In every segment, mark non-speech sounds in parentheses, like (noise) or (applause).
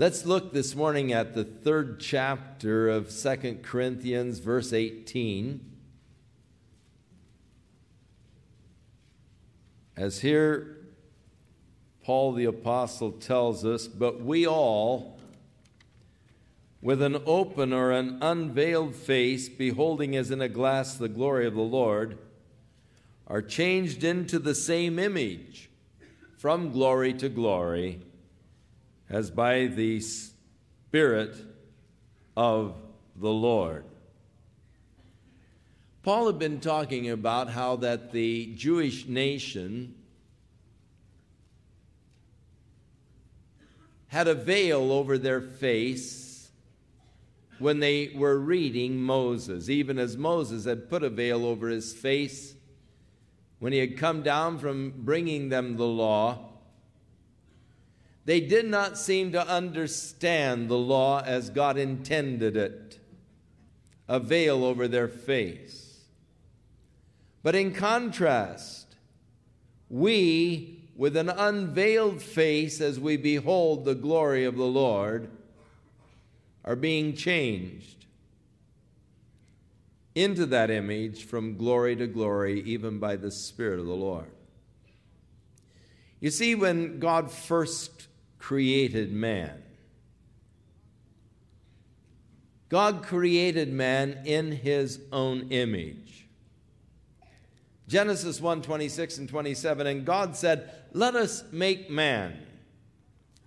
Let's look this morning at the third chapter of Second Corinthians, verse 18. As here, Paul the Apostle tells us, But we all, with an open or an unveiled face, beholding as in a glass the glory of the Lord, are changed into the same image from glory to glory as by the Spirit of the Lord. Paul had been talking about how that the Jewish nation had a veil over their face when they were reading Moses, even as Moses had put a veil over his face when he had come down from bringing them the law. They did not seem to understand the law as God intended it, a veil over their face. But in contrast, we, with an unveiled face as we behold the glory of the Lord, are being changed into that image from glory to glory, even by the Spirit of the Lord. You see, when God first created man. God created man in his own image. Genesis 1 26 and 27, and God said, Let us make man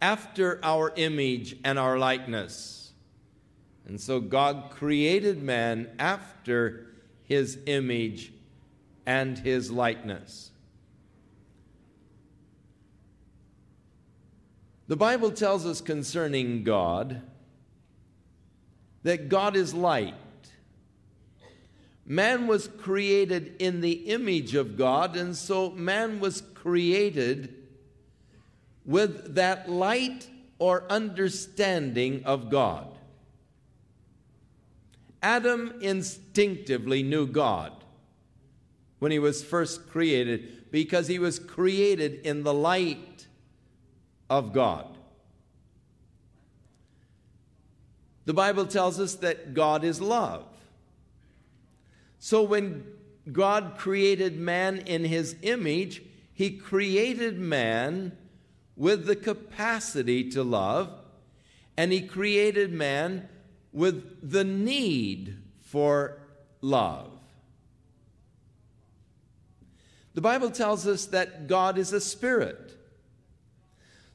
after our image and our likeness. And so God created man after his image and his likeness. The Bible tells us concerning God that God is light. Man was created in the image of God, and so man was created with that light or understanding of God. Adam instinctively knew God when he was first created because he was created in the light of God. The Bible tells us that God is love. So when God created man in his image, he created man with the capacity to love, and he created man with the need for love. The Bible tells us that God is a spirit.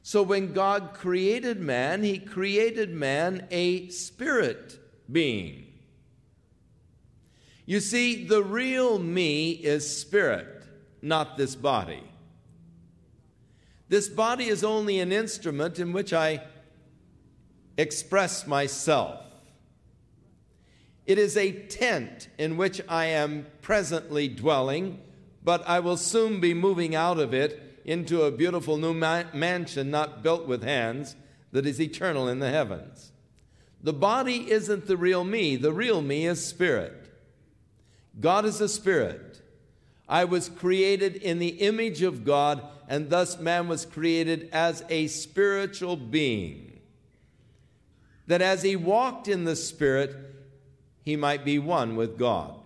So when God created man, he created man a spirit being. You see, the real me is spirit, not this body. This body is only an instrument in which I express myself. It is a tent in which I am presently dwelling, but I will soon be moving out of it into a beautiful new ma- mansion not built with hands that is eternal in the heavens. The body isn't the real me, the real me is spirit. God is a spirit. I was created in the image of God, and thus man was created as a spiritual being. That as he walked in the Spirit, he might be one with God.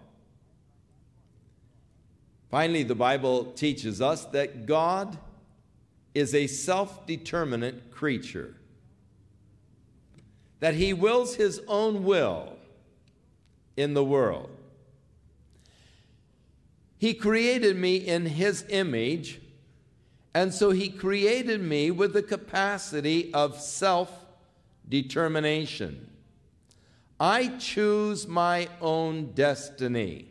Finally, the Bible teaches us that God is a self determinate creature, that he wills his own will in the world. He created me in his image, and so he created me with the capacity of self determination. I choose my own destiny.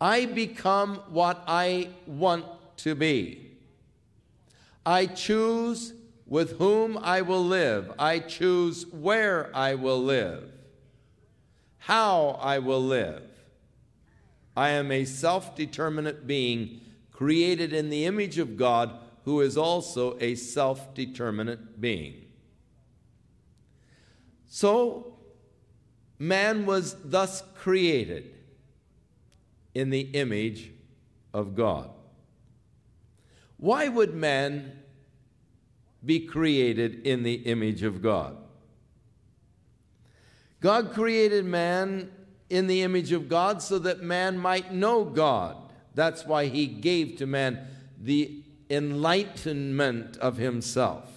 I become what I want to be. I choose with whom I will live. I choose where I will live, how I will live. I am a self determinate being created in the image of God who is also a self determinate being. So, man was thus created in the image of God. Why would man be created in the image of God. God created man in the image of God so that man might know God. That's why he gave to man the enlightenment of himself.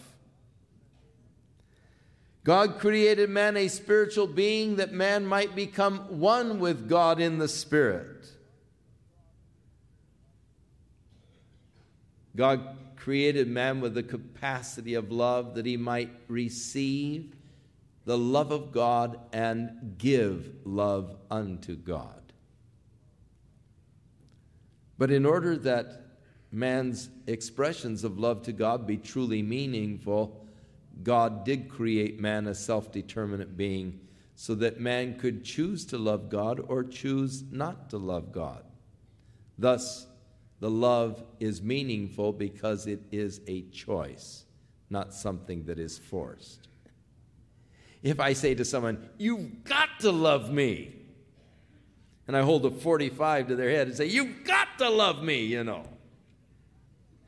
God created man a spiritual being that man might become one with God in the Spirit. God created man with the capacity of love that he might receive the love of God and give love unto God. But in order that man's expressions of love to God be truly meaningful, God did create man a self determinate being so that man could choose to love God or choose not to love God. Thus, the love is meaningful because it is a choice, not something that is forced. If I say to someone, You've got to love me, and I hold a 45 to their head and say, You've got to love me, you know.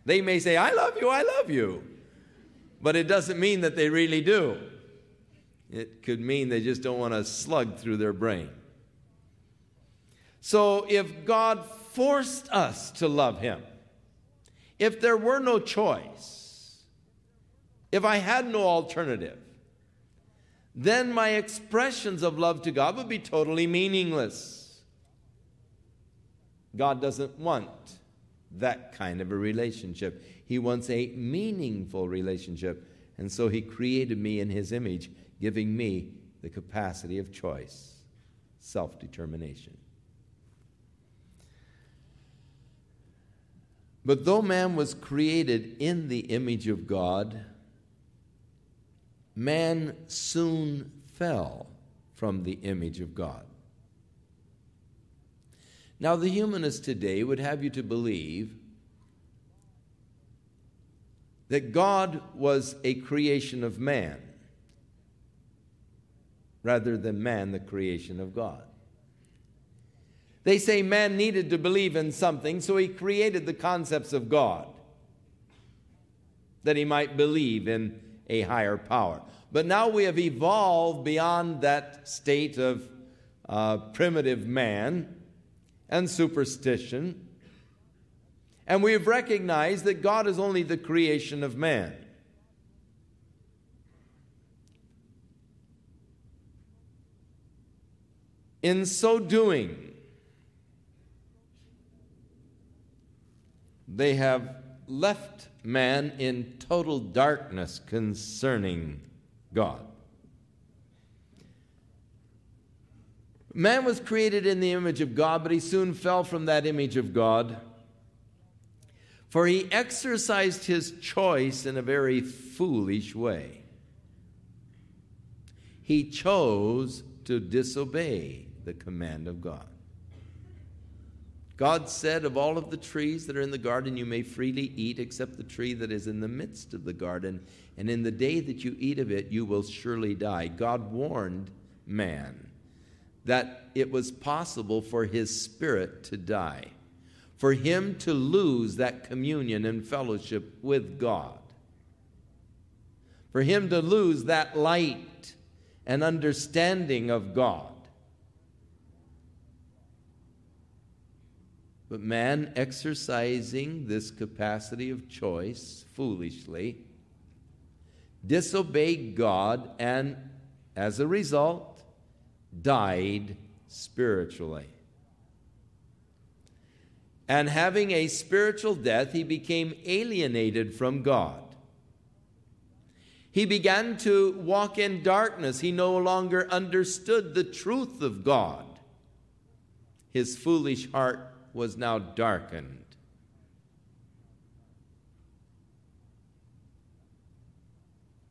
They may say, I love you, I love you. But it doesn't mean that they really do. It could mean they just don't want to slug through their brain. So if God forced us to love Him, if there were no choice, if I had no alternative, then my expressions of love to God would be totally meaningless. God doesn't want that kind of a relationship. He wants a meaningful relationship. And so He created me in His image, giving me the capacity of choice, self determination. But though man was created in the image of God, man soon fell from the image of God. Now, the humanists today would have you to believe that God was a creation of man rather than man the creation of God. They say man needed to believe in something, so he created the concepts of God that he might believe in a higher power. But now we have evolved beyond that state of uh, primitive man and superstition. And we have recognized that God is only the creation of man. In so doing, they have left man in total darkness concerning God. Man was created in the image of God, but he soon fell from that image of God. For he exercised his choice in a very foolish way. He chose to disobey the command of God. God said, Of all of the trees that are in the garden, you may freely eat, except the tree that is in the midst of the garden. And in the day that you eat of it, you will surely die. God warned man that it was possible for his spirit to die, for him to lose that communion and fellowship with God, for him to lose that light and understanding of God. But man exercising this capacity of choice foolishly disobeyed God and as a result died spiritually. And having a spiritual death, he became alienated from God. He began to walk in darkness. He no longer understood the truth of God. His foolish heart was now darkened.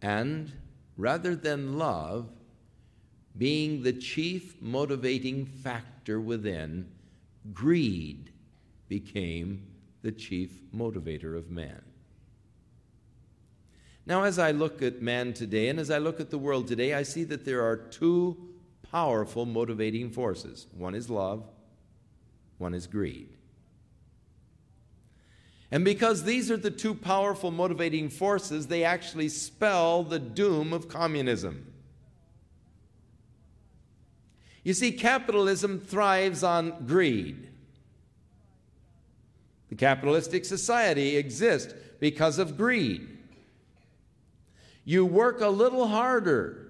And rather than love, being the chief motivating factor within, greed became the chief motivator of man. Now, as I look at man today and as I look at the world today, I see that there are two powerful motivating forces one is love, one is greed. And because these are the two powerful motivating forces, they actually spell the doom of communism. You see, capitalism thrives on greed. The capitalistic society exists because of greed. You work a little harder,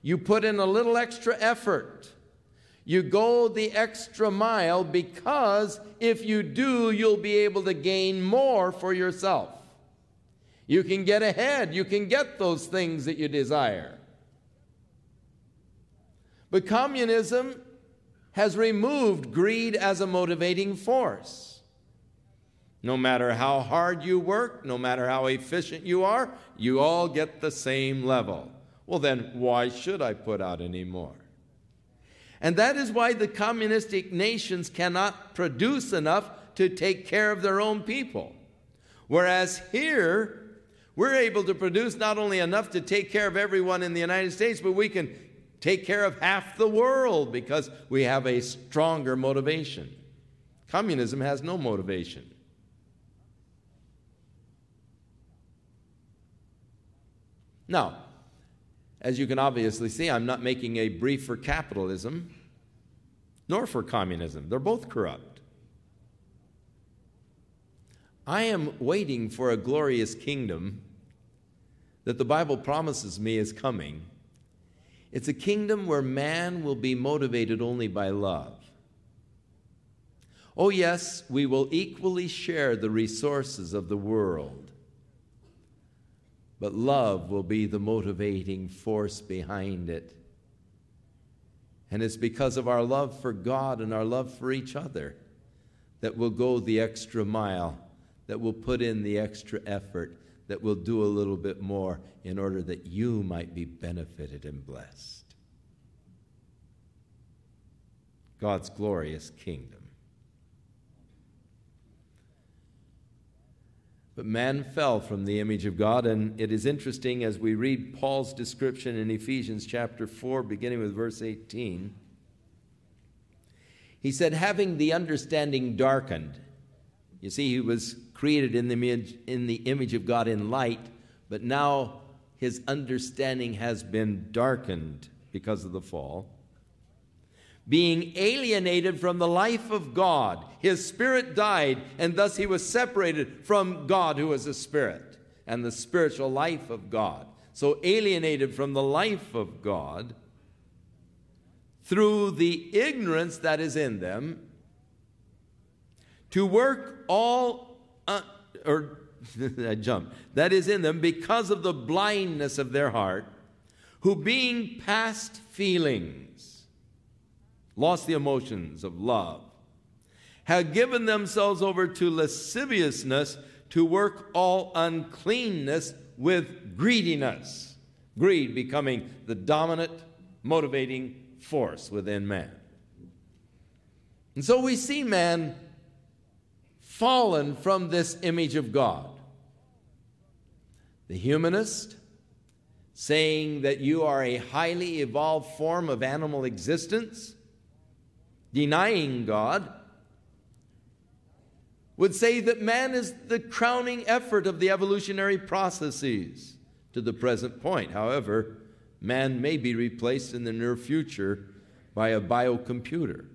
you put in a little extra effort, you go the extra mile because if you do, you'll be able to gain more for yourself. You can get ahead, you can get those things that you desire. But communism has removed greed as a motivating force. No matter how hard you work, no matter how efficient you are, you all get the same level. Well, then, why should I put out any more? And that is why the communistic nations cannot produce enough to take care of their own people. Whereas here, we're able to produce not only enough to take care of everyone in the United States, but we can take care of half the world because we have a stronger motivation. Communism has no motivation. Now, as you can obviously see, I'm not making a brief for capitalism nor for communism. They're both corrupt. I am waiting for a glorious kingdom that the Bible promises me is coming. It's a kingdom where man will be motivated only by love. Oh, yes, we will equally share the resources of the world but love will be the motivating force behind it. And it's because of our love for God and our love for each other that we'll go the extra mile, that we'll put in the extra effort, that we'll do a little bit more in order that you might be benefited and blessed. God's glorious kingdom. But man fell from the image of God, and it is interesting as we read Paul's description in Ephesians chapter 4, beginning with verse 18. He said, having the understanding darkened. You see, he was created in the image, in the image of God in light, but now his understanding has been darkened because of the fall being alienated from the life of God. His spirit died, and thus he was separated from God, who is a spirit, and the spiritual life of God. So, alienated from the life of God through the ignorance that is in them, to work all, uh, or (laughs) I jump, that is in them because of the blindness of their heart, who being past feelings, lost the emotions of love, have given themselves over to lasciviousness to work all uncleanness with greediness. Greed becoming the dominant motivating force within man. And so we see man fallen from this image of God. The humanist, saying that you are a highly evolved form of animal existence, denying God, would say that man is the crowning effort of the evolutionary processes to the present point. However, man may be replaced in the near future by a biocomputer.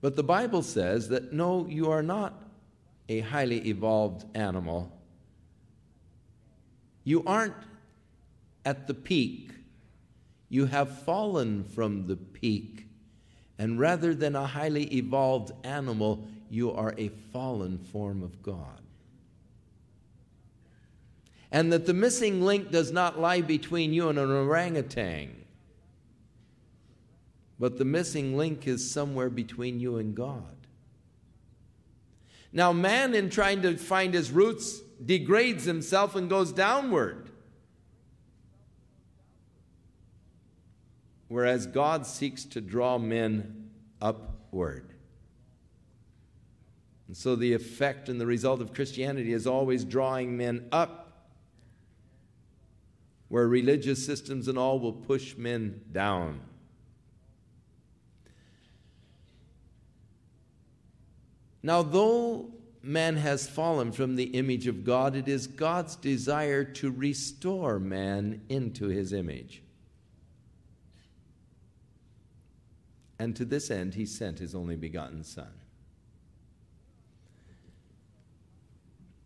But the Bible says that no, you are not a highly evolved animal. You aren't at the peak. You have fallen from the peak. And rather than a highly evolved animal, you are a fallen form of God. And that the missing link does not lie between you and an orangutan, but the missing link is somewhere between you and God. Now, man, in trying to find his roots, degrades himself and goes downward. whereas God seeks to draw men upward. And so the effect and the result of Christianity is always drawing men up, where religious systems and all will push men down. Now, though man has fallen from the image of God, it is God's desire to restore man into his image. And to this end, he sent his only begotten Son.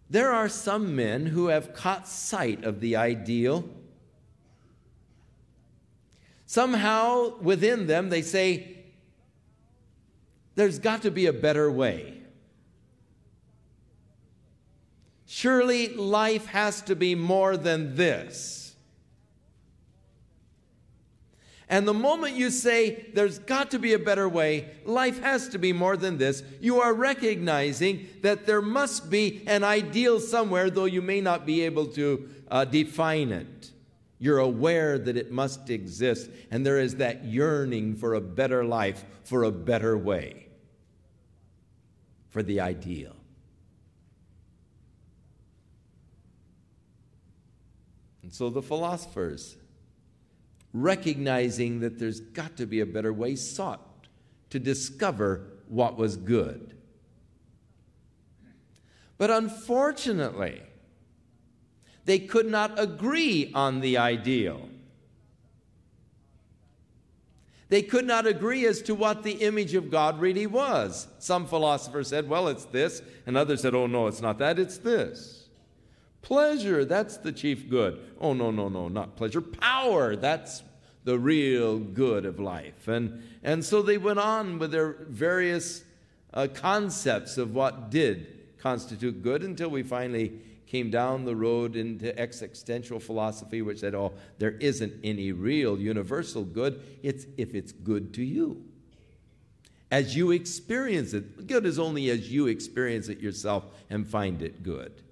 There are some men who have caught sight of the ideal. Somehow within them, they say, There's got to be a better way. Surely life has to be more than this. And the moment you say, there's got to be a better way, life has to be more than this, you are recognizing that there must be an ideal somewhere, though you may not be able to uh, define it. You're aware that it must exist, and there is that yearning for a better life, for a better way, for the ideal. And so the philosophers, recognizing that there's got to be a better way, sought to discover what was good. But unfortunately, they could not agree on the ideal. They could not agree as to what the image of God really was. Some philosophers said, well, it's this, and others said, oh, no, it's not that, it's this. Pleasure, that's the chief good. Oh, no, no, no, not pleasure. Power, that's the real good of life. And, and so they went on with their various uh, concepts of what did constitute good until we finally came down the road into existential philosophy, which said, oh, there isn't any real universal good. It's if it's good to you. As you experience it, good is only as you experience it yourself and find it good.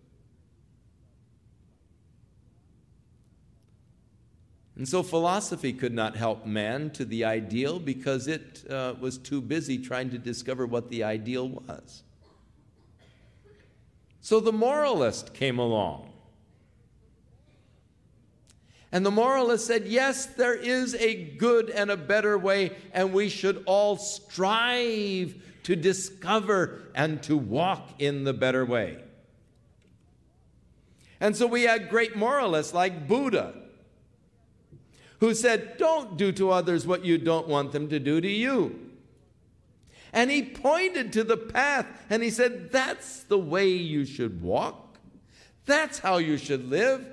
And so philosophy could not help man to the ideal because it uh, was too busy trying to discover what the ideal was. So the moralist came along. And the moralist said, Yes, there is a good and a better way, and we should all strive to discover and to walk in the better way. And so we had great moralists like Buddha who said, Don't do to others what you don't want them to do to you. And he pointed to the path and he said, That's the way you should walk. That's how you should live.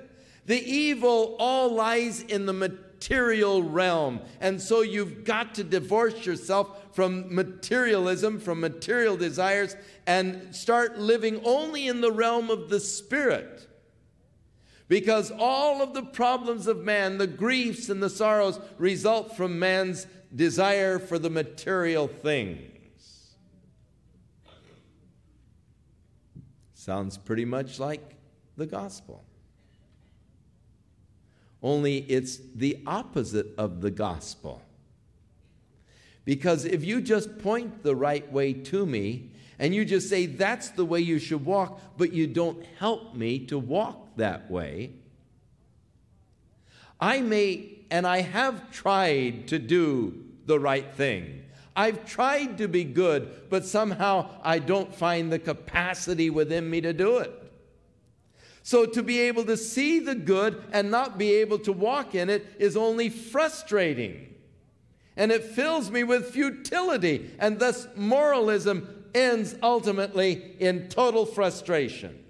The evil all lies in the material realm. And so you've got to divorce yourself from materialism, from material desires, and start living only in the realm of the spirit. Because all of the problems of man, the griefs and the sorrows, result from man's desire for the material things. Sounds pretty much like the gospel. Only it's the opposite of the gospel. Because if you just point the right way to me and you just say that's the way you should walk, but you don't help me to walk that way. I may, and I have tried to do the right thing. I've tried to be good, but somehow I don't find the capacity within me to do it. So to be able to see the good and not be able to walk in it is only frustrating. And it fills me with futility, and thus moralism ends ultimately in total frustration.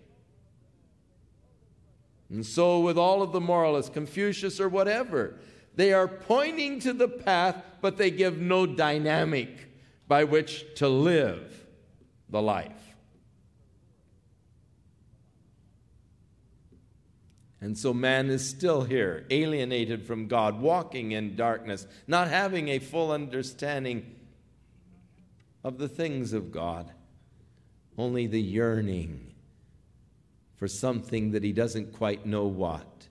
And so, with all of the moralists, Confucius or whatever, they are pointing to the path, but they give no dynamic by which to live the life. And so man is still here, alienated from God, walking in darkness, not having a full understanding of the things of God, only the yearning for something that he doesn't quite know what,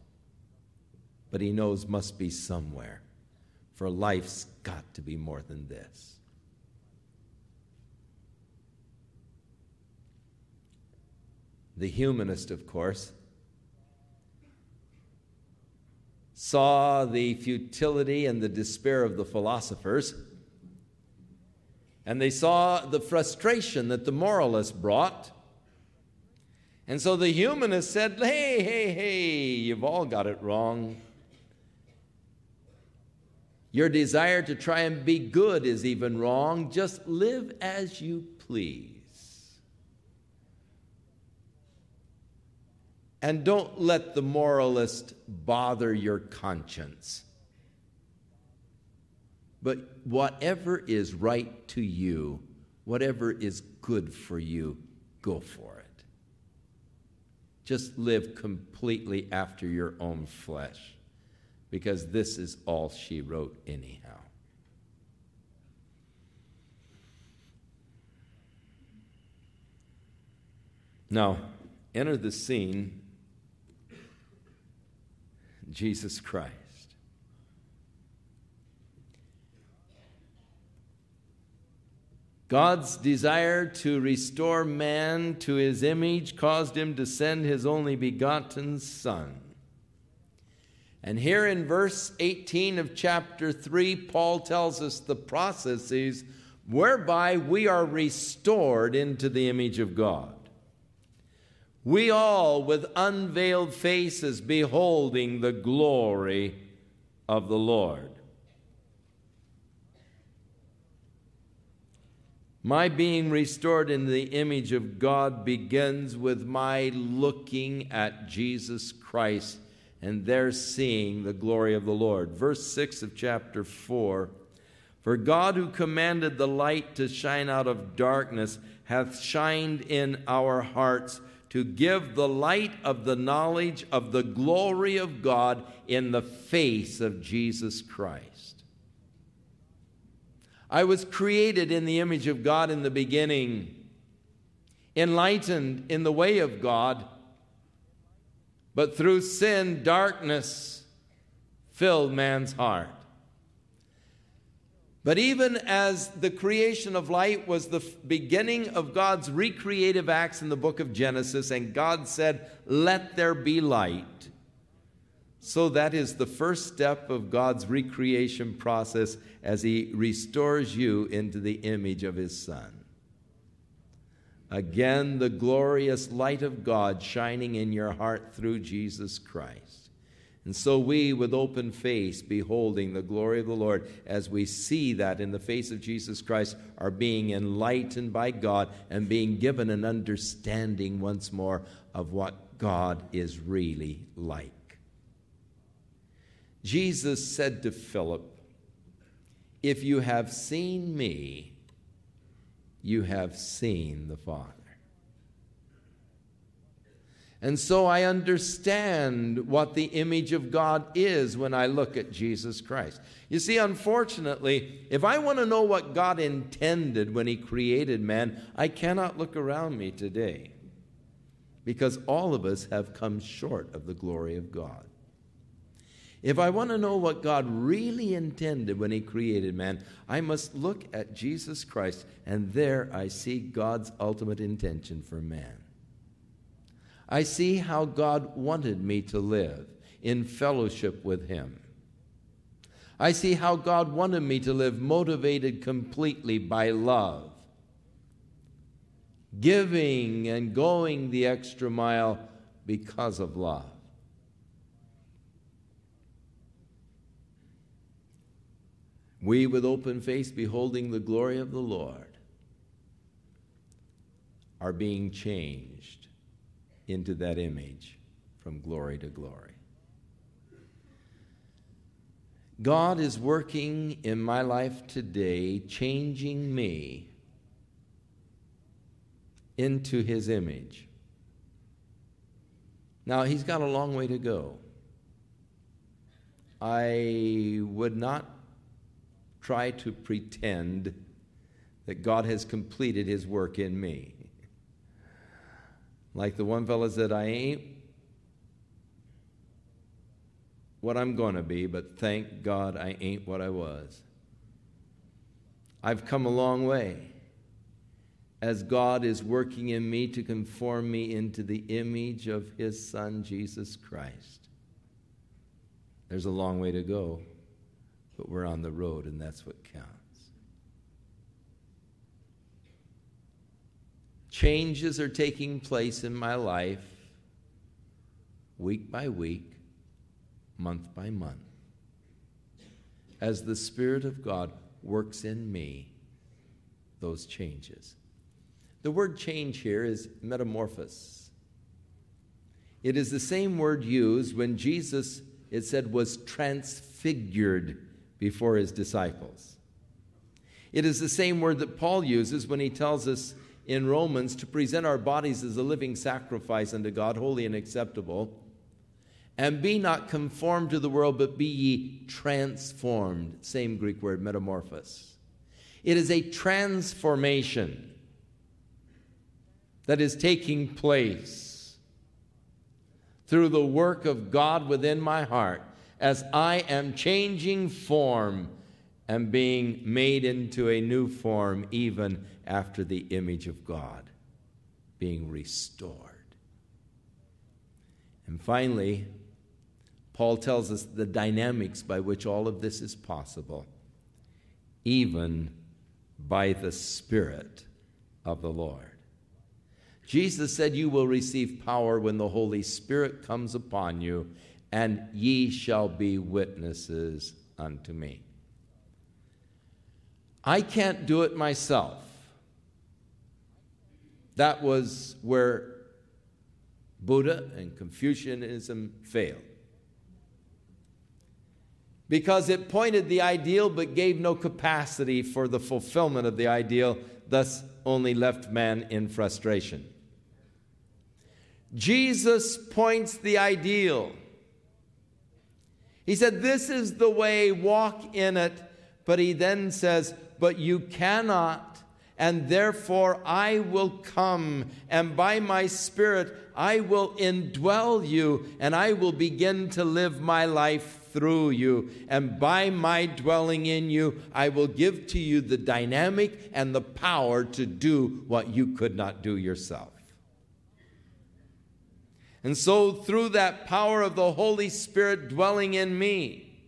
but he knows must be somewhere. For life's got to be more than this. The humanist, of course, saw the futility and the despair of the philosophers And they saw the frustration that the moralists brought. And so the humanist said, Hey, hey, hey, you've all got it wrong. Your desire to try and be good is even wrong. Just live as you please. And don't let the moralist bother your conscience. But whatever is right to you, whatever is good for you, go for it. Just live completely after your own flesh, because this is all she wrote, anyhow. Now, enter the scene Jesus Christ. God's desire to restore man to his image caused him to send his only begotten Son. And here in verse 18 of chapter 3, Paul tells us the processes whereby we are restored into the image of God. We all, with unveiled faces, beholding the glory of the Lord. My being restored in the image of God begins with my looking at Jesus Christ and there seeing the glory of the Lord. Verse 6 of chapter 4 For God, who commanded the light to shine out of darkness, hath shined in our hearts to give the light of the knowledge of the glory of God in the face of Jesus Christ. I was created in the image of God in the beginning, enlightened in the way of God, but through sin, darkness filled man's heart. But even as the creation of light was the beginning of God's recreative acts in the book of Genesis, and God said, Let there be light. So that is the first step of God's recreation process as He restores you into the image of His Son. Again, the glorious light of God shining in your heart through Jesus Christ. And so we, with open face, beholding the glory of the Lord, as we see that in the face of Jesus Christ, are being enlightened by God and being given an understanding once more of what God is really like. Jesus said to Philip, If you have seen me, you have seen the Father. And so I understand what the image of God is when I look at Jesus Christ. You see, unfortunately, if I want to know what God intended when He created man, I cannot look around me today because all of us have come short of the glory of God. If I want to know what God really intended when He created man, I must look at Jesus Christ, and there I see God's ultimate intention for man. I see how God wanted me to live in fellowship with Him. I see how God wanted me to live motivated completely by love, giving and going the extra mile because of love. We, with open face, beholding the glory of the Lord, are being changed into that image from glory to glory. God is working in my life today, changing me into his image. Now, he's got a long way to go. I would not try to pretend that God has completed his work in me. Like the one fellow said, I ain't what I'm going to be, but thank God I ain't what I was. I've come a long way as God is working in me to conform me into the image of His Son, Jesus Christ. There's a long way to go, but we're on the road, and that's what counts. changes are taking place in my life week by week, month by month, as the Spirit of God works in me those changes. The word change here is metamorphosis. It is the same word used when Jesus, it said, was transfigured before his disciples. It is the same word that Paul uses when he tells us in Romans to present our bodies as a living sacrifice unto God, holy and acceptable. And be not conformed to the world, but be ye transformed. Same Greek word, metamorphos. It is a transformation that is taking place through the work of God within my heart as I am changing form and being made into a new form, even after the image of God, being restored. And finally, Paul tells us the dynamics by which all of this is possible, even by the Spirit of the Lord. Jesus said, You will receive power when the Holy Spirit comes upon you, and ye shall be witnesses unto me. I can't do it myself. That was where Buddha and Confucianism failed. Because it pointed the ideal but gave no capacity for the fulfillment of the ideal, thus, only left man in frustration. Jesus points the ideal. He said, This is the way, walk in it. But he then says, But you cannot, and therefore I will come, and by my Spirit I will indwell you, and I will begin to live my life through you. And by my dwelling in you, I will give to you the dynamic and the power to do what you could not do yourself. And so, through that power of the Holy Spirit dwelling in me,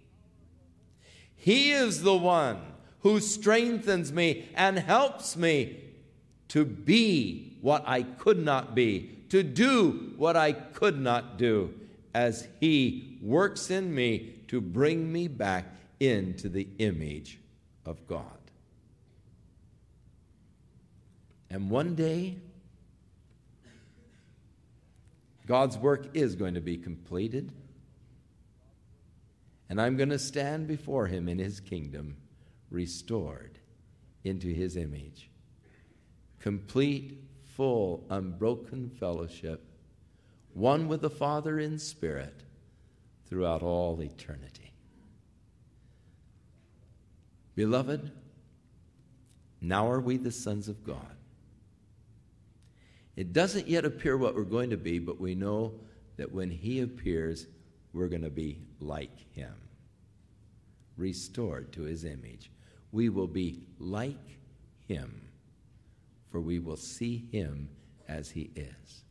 He is the one who strengthens me and helps me to be what I could not be, to do what I could not do, as He works in me to bring me back into the image of God. And one day, God's work is going to be completed. And I'm going to stand before him in his kingdom, restored into his image. Complete, full, unbroken fellowship, one with the Father in spirit throughout all eternity. Beloved, now are we the sons of God. It doesn't yet appear what we're going to be, but we know that when He appears, we're going to be like Him, restored to His image. We will be like Him, for we will see Him as He is.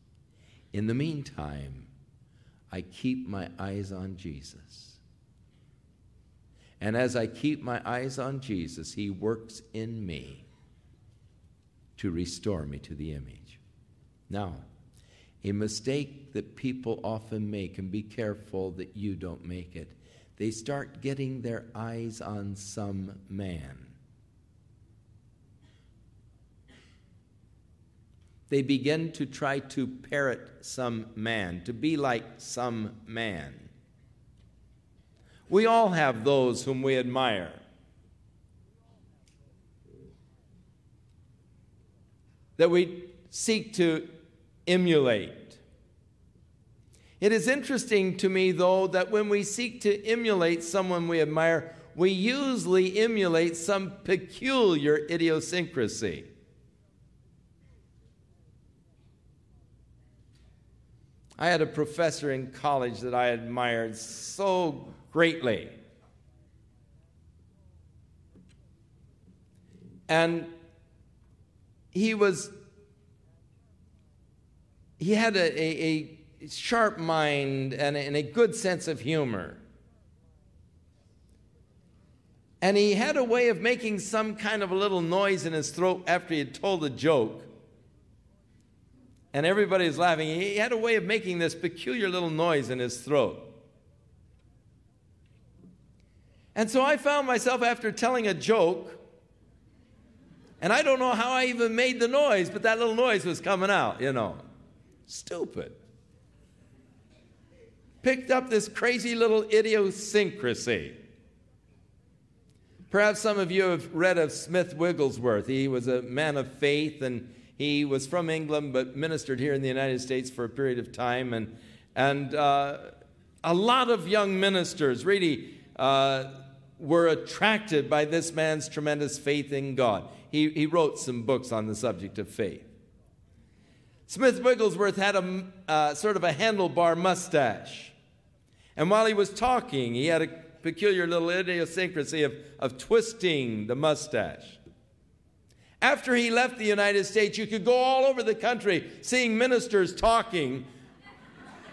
In the meantime, I keep my eyes on Jesus. And as I keep my eyes on Jesus, He works in me to restore me to the image. Now, a mistake that people often make, and be careful that you don't make it, they start getting their eyes on some man. They begin to try to parrot some man, to be like some man. We all have those whom we admire. That we seek to emulate. It is interesting to me, though, that when we seek to emulate someone we admire, we usually emulate some peculiar idiosyncrasy. I had a professor in college that I admired so greatly. And he was he had a, a, a sharp mind and a, and a good sense of humor. And he had a way of making some kind of a little noise in his throat after he had told a joke. And everybody was laughing. He had a way of making this peculiar little noise in his throat. And so I found myself after telling a joke, and I don't know how I even made the noise, but that little noise was coming out, you know. Stupid. Picked up this crazy little idiosyncrasy. Perhaps some of you have read of Smith Wigglesworth. He was a man of faith and he was from England but ministered here in the United States for a period of time. And, and uh, a lot of young ministers really uh, were attracted by this man's tremendous faith in God. He, he wrote some books on the subject of faith. Smith Wigglesworth had a uh, sort of a handlebar mustache. And while he was talking, he had a peculiar little idiosyncrasy of, of twisting the mustache. After he left the United States, you could go all over the country seeing ministers talking,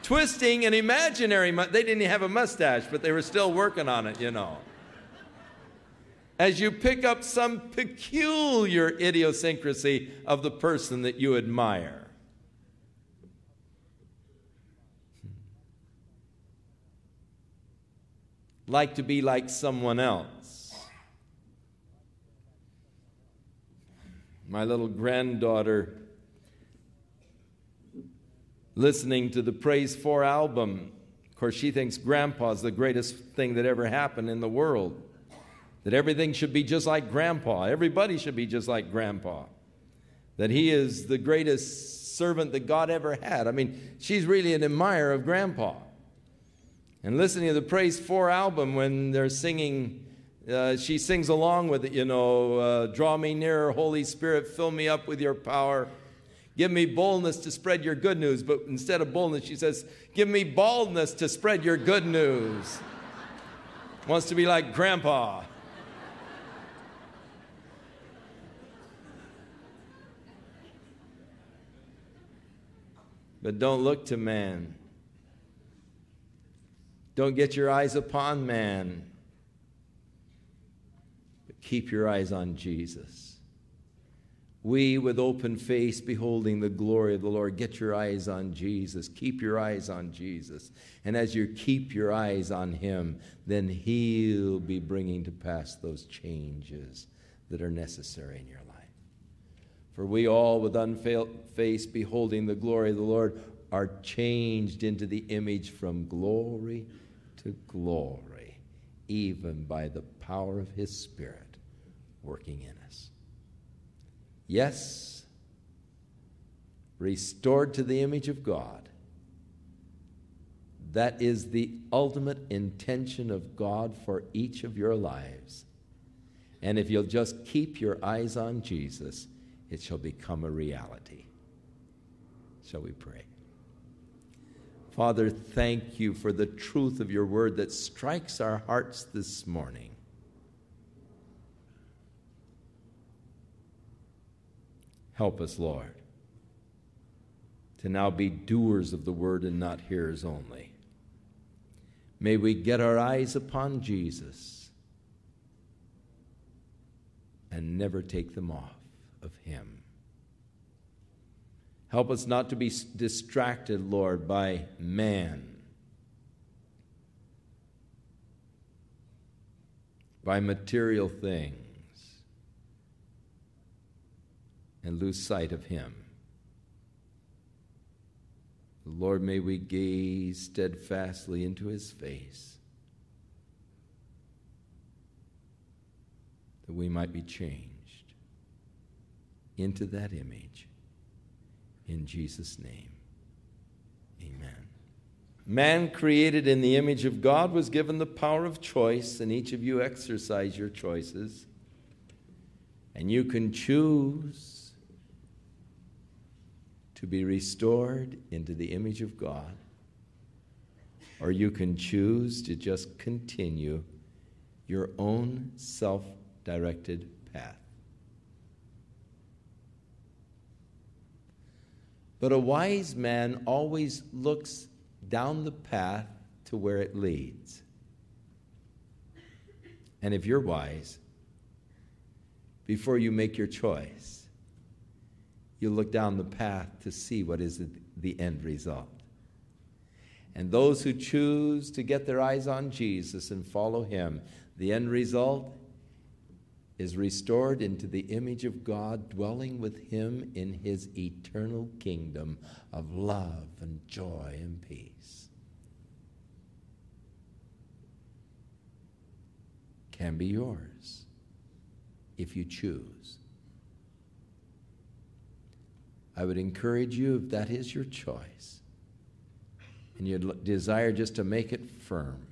twisting an imaginary, mu- they didn't have a mustache, but they were still working on it, you know. As you pick up some peculiar idiosyncrasy of the person that you admire. Like to be like someone else. My little granddaughter listening to the Praise 4 album. Of course, she thinks Grandpa's the greatest thing that ever happened in the world. That everything should be just like Grandpa. Everybody should be just like Grandpa. That he is the greatest servant that God ever had. I mean, she's really an admirer of Grandpa. And listening to the Praise 4 album when they're singing uh, she sings along with it, you know, uh, draw me nearer, Holy Spirit, fill me up with your power. Give me boldness to spread your good news. But instead of boldness, she says, Give me baldness to spread your good news. (laughs) Wants to be like grandpa. But don't look to man. Don't get your eyes upon man but keep your eyes on Jesus. We, with open face, beholding the glory of the Lord, get your eyes on Jesus. Keep your eyes on Jesus. And as you keep your eyes on Him, then He'll be bringing to pass those changes that are necessary in your life. For we all, with unveiled face, beholding the glory of the Lord, are changed into the image from glory to glory, even by the power of His Spirit working in us. Yes, restored to the image of God. That is the ultimate intention of God for each of your lives. And if you'll just keep your eyes on Jesus, it shall become a reality. Shall we pray? Father, thank you for the truth of your word that strikes our hearts this morning. Help us, Lord, to now be doers of the word and not hearers only. May we get our eyes upon Jesus and never take them off of him. Help us not to be distracted, Lord, by man, by material things and lose sight of Him. Lord, may we gaze steadfastly into His face that we might be changed into that image. In Jesus' name, amen. Man created in the image of God was given the power of choice, and each of you exercise your choices. And you can choose to be restored into the image of God, or you can choose to just continue your own self directed path. But a wise man always looks down the path to where it leads. And if you're wise, before you make your choice, you look down the path to see what is the end result. And those who choose to get their eyes on Jesus and follow him, the end result is restored into the image of God, dwelling with him in his eternal kingdom of love and joy and peace. Can be yours if you choose. I would encourage you, if that is your choice, and you desire just to make it firm,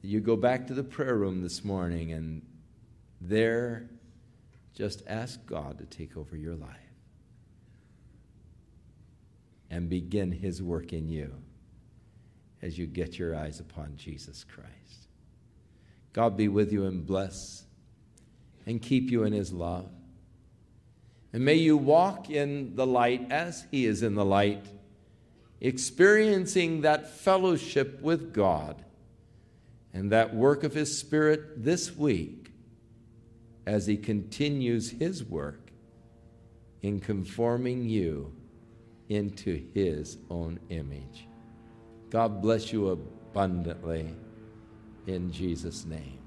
you go back to the prayer room this morning and there just ask God to take over your life and begin His work in you as you get your eyes upon Jesus Christ. God be with you and bless and keep you in His love. And may you walk in the light as He is in the light experiencing that fellowship with God and that work of His Spirit this week as He continues His work in conforming you into His own image. God bless you abundantly in Jesus' name.